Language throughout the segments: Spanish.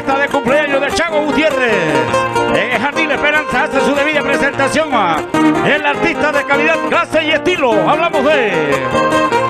fiesta de cumpleaños de Chago Gutiérrez. En el Jardín Esperanza hace su debida presentación. El artista de calidad, clase y estilo. Hablamos de.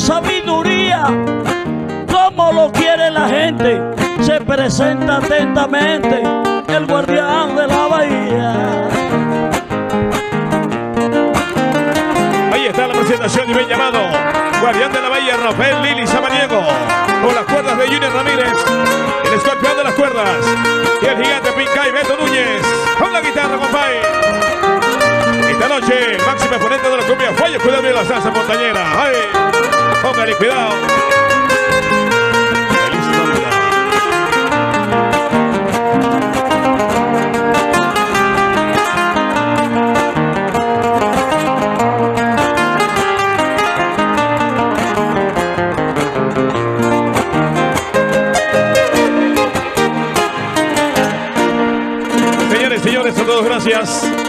Sabiduría. Como lo quiere la gente, se presenta atentamente el guardián de la bahía. Ahí está la presentación y bien llamado. Guardián de la Bahía, Rafael Lili Samaniego. Con las cuerdas de Junior Ramírez. El escorpión de las cuerdas. Y el gigante Pincay Beto Núñez. Con la guitarra, compadre. Esta noche, el máximo exponente de la cumbia. Fallo, cuidado de la salsa montañera. ¡Ay! Póngale cuidado. Señores, a todos gracias.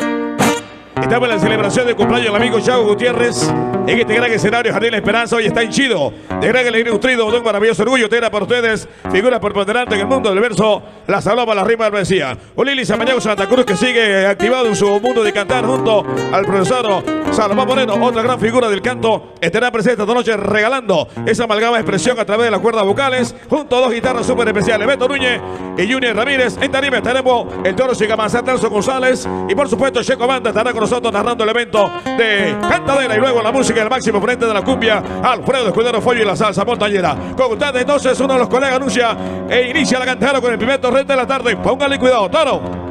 Estamos en la celebración del cumpleaños del amigo Chago Gutiérrez en este gran escenario Jardín Esperanza. Hoy está en Chido, de gran alegría nutrido, de un maravilloso orgullo. Tera para ustedes, figura preponderante en el mundo del verso, la saloma, la rima del Mesía. Olili Samaniego Santa Cruz que sigue activado en su mundo de cantar junto al profesor Salomón Moreno, otra gran figura del canto. Estará presente esta noche regalando esa amalgama expresión a través de las cuerdas vocales, junto a dos guitarras súper especiales, Beto Núñez y Junior Ramírez. En tarima estaremos el toro Sigamanzá, Tarso González y por supuesto Checo Banda estará con nosotros narrando el evento de Cantadera y luego la música del máximo frente de la cumbia, Alfredo Escudero Follo y la salsa montañera. Con ustedes entonces uno de los colegas anuncia e inicia la cantera con el primer torrente de la tarde. Póngale cuidado, toro.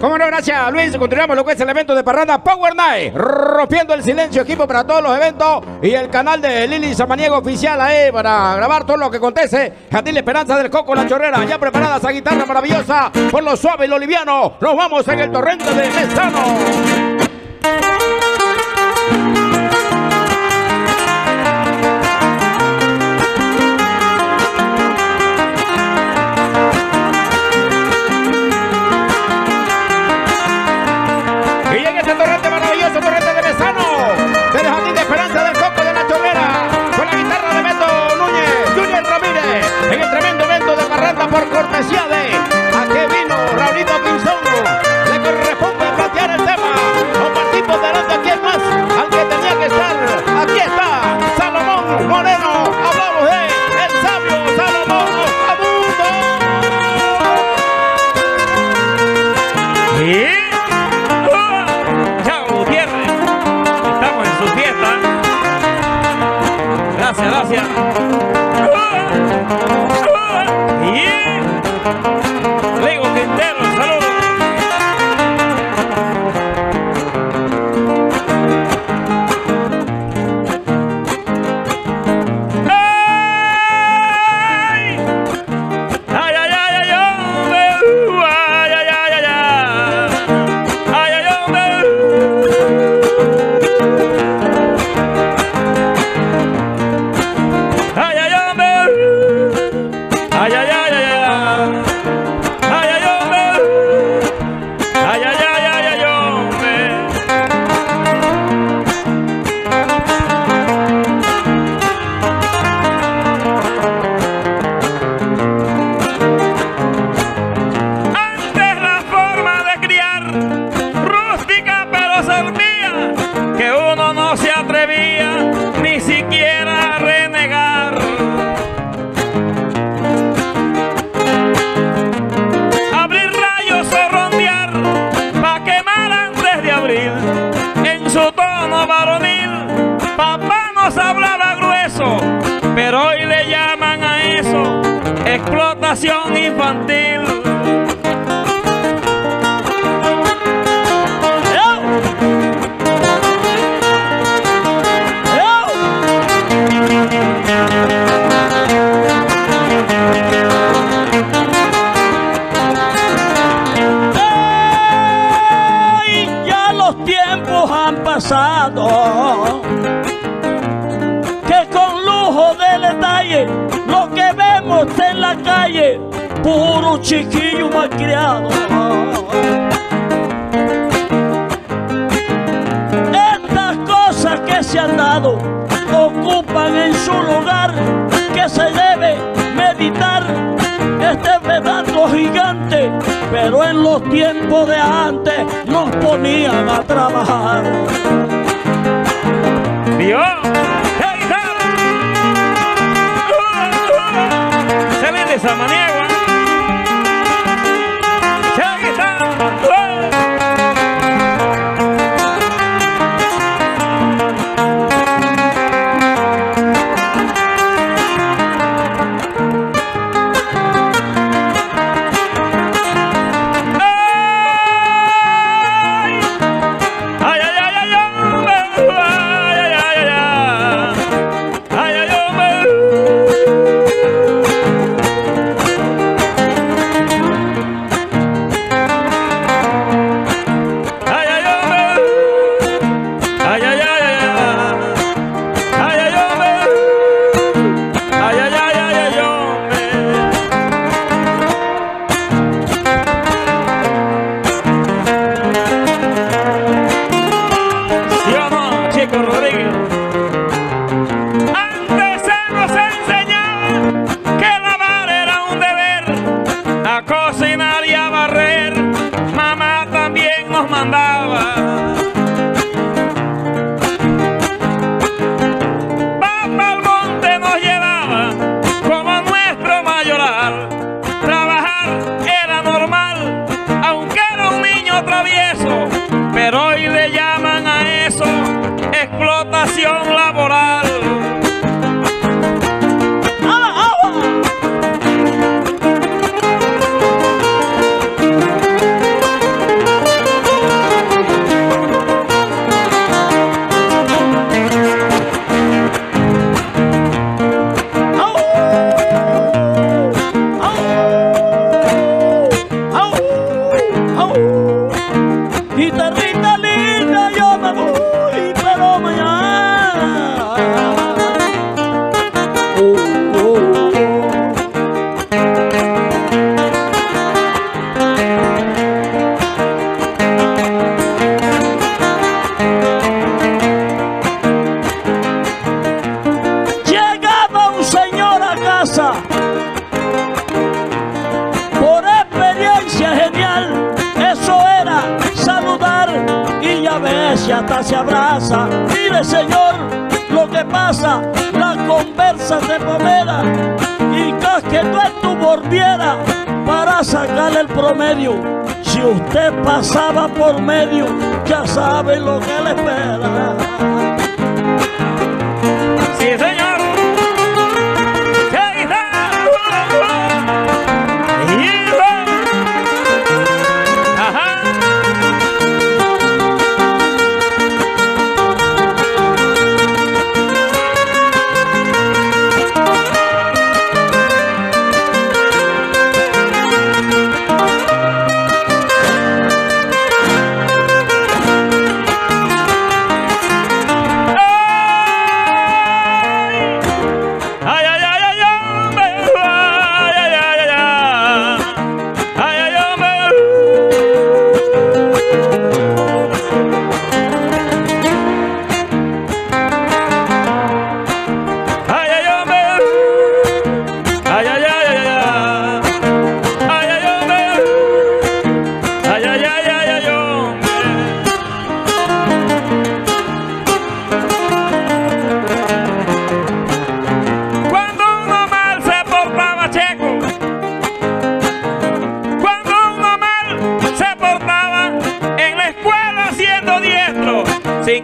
Cómo no, gracias Luis. Continuamos lo que es el evento de Parranda Power Night. Rompiendo el silencio, equipo para todos los eventos. Y el canal de Lili Samaniego oficial ahí para grabar todo lo que acontece. Jardín Esperanza del Coco La Chorrera. Ya preparada esa guitarra maravillosa por lo suave y lo liviano. Nos vamos en el torrente de Mestano. Y canción infantil. que se debe meditar este pedazo gigante, pero en los tiempos de antes nos ponían a trabajar. Dios. Se ve de esa manera. ya sabe lo que le espera. Sí, señor.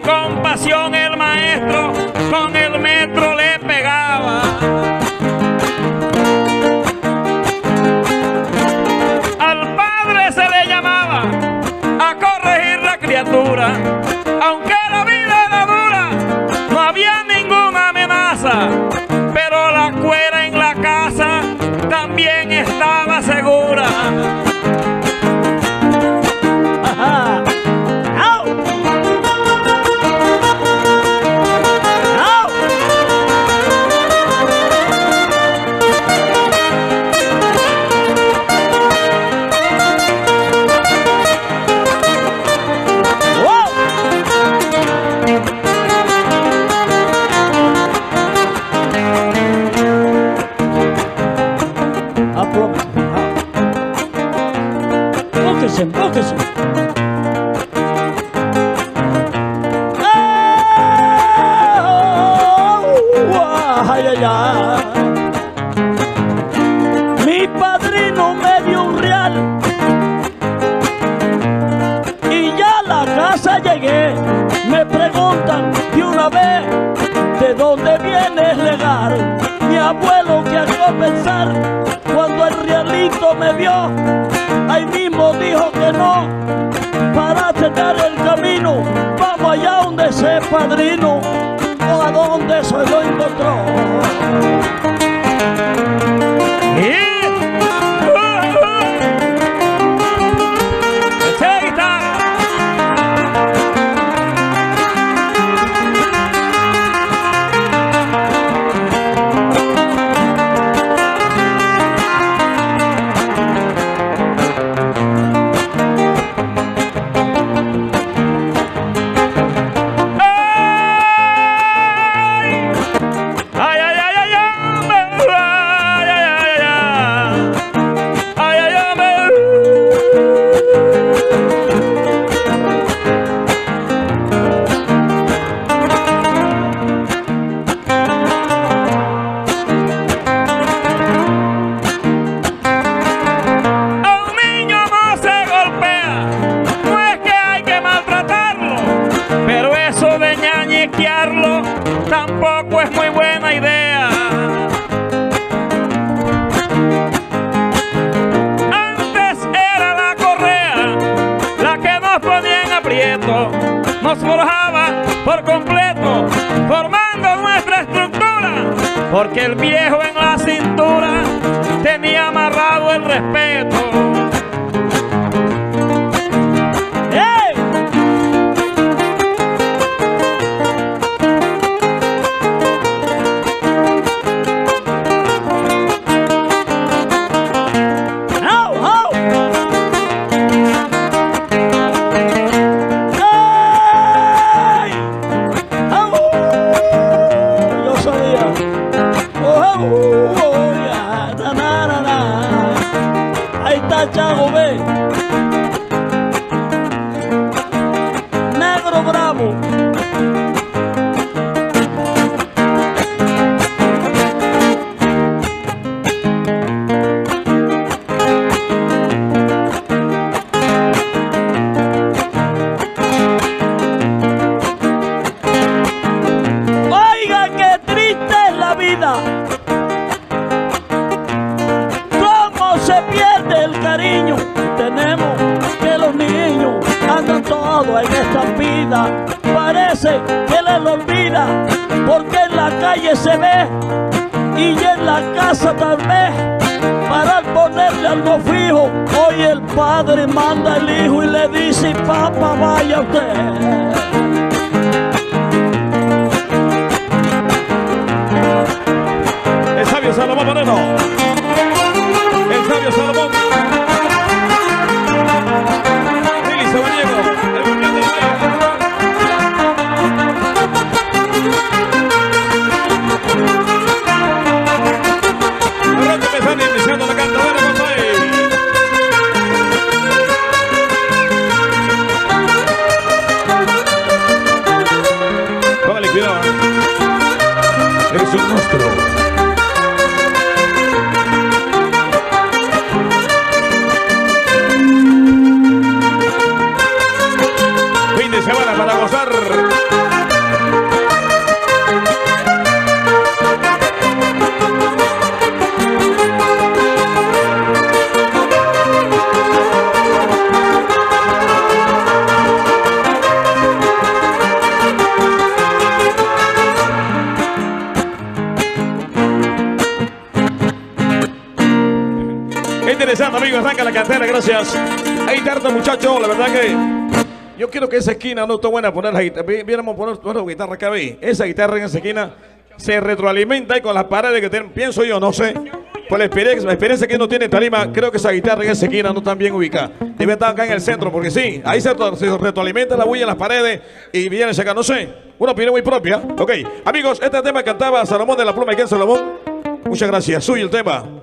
compasión. Saber de dónde viene el legal. Mi abuelo que a pensar cuando el realito me vio, ahí mismo dijo que no, para tener el camino, vamos allá donde ese padrino, o a donde se lo encontró. Forjaba por completo, formando nuestra estructura, porque el viejo en la cintura tenía amarrado el respeto. tenemos que los niños andan todo en esta vida. Parece que les olvida, porque en la calle se ve y en la casa tal vez. Para ponerle algo fijo, hoy el padre manda al hijo y le dice, papá, vaya usted. Gracias. Ahí tarde, muchachos. La verdad que yo quiero que esa esquina no está buena poner la guitarra. Viéramos poner la guitarra acá, Esa guitarra en esa esquina se retroalimenta y con las paredes que tienen, pienso yo, no sé. Por la experiencia, que no tiene Talima, creo que esa guitarra en esa esquina no está bien ubicada. Debe estar acá en el centro, porque sí, ahí se, retroalimenta la bulla en las paredes y viene acá, no sé. Una opinión muy propia. Ok, amigos, este tema cantaba Salomón de la Pluma. ¿Y quién Salomón? Muchas gracias. Suyo el tema.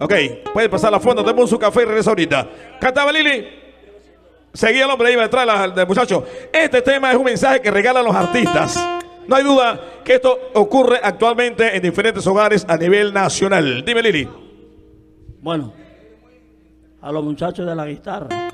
Ok, puede pasar la fondo, tenemos su café y regresa ahorita. Cantaba Lili. Seguía el hombre ahí detrás del muchacho. Este tema es un mensaje que regalan los artistas. No hay duda que esto ocurre actualmente en diferentes hogares a nivel nacional. Dime, Lili. Bueno, a los muchachos de la guitarra.